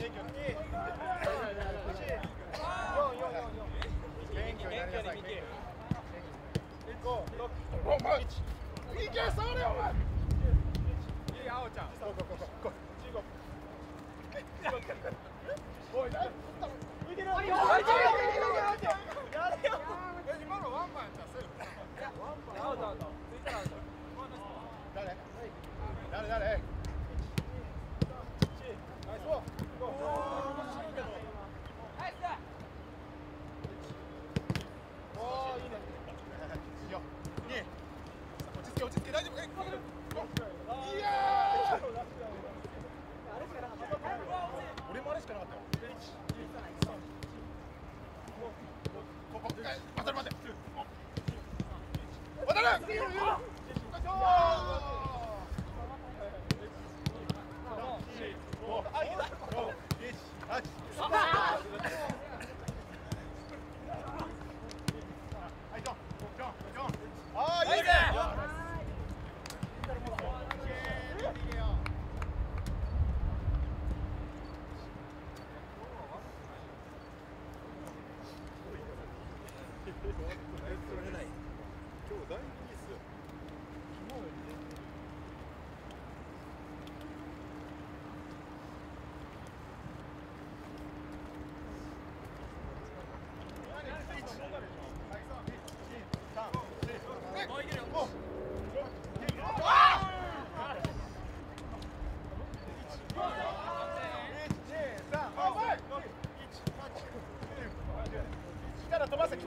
Go, go, go, go.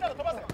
더 봤어요.